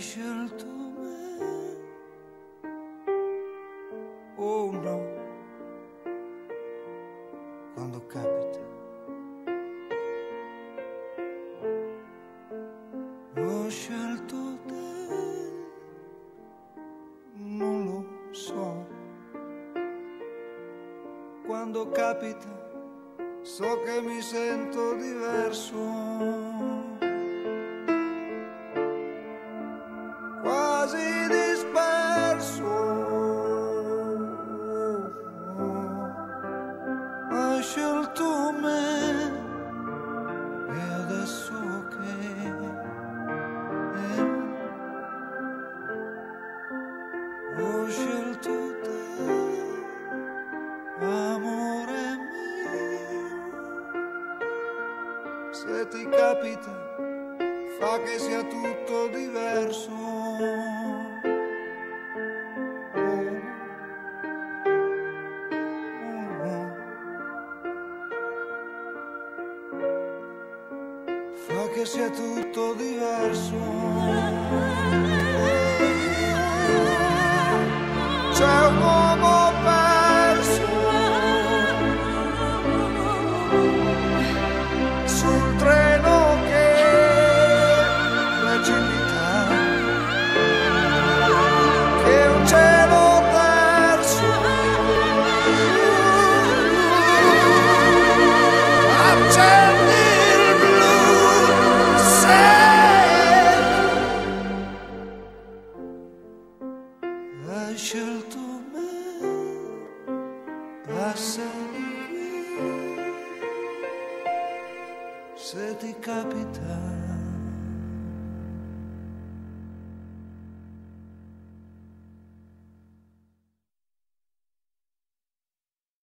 scelto me? O oh no. Quando capita. Ho scelto te. Non lo so. Quando capita so che mi sento diverso. Scelto me e adesso che eh, ho scelto te, amore mio. Se ti capita, fa che sia tutto diverso. Fa che sia tutto diverso. C'è un uomo perso sul treno che precipita, che un cielo terzo accendi hai scelto me passa di qui se ti capita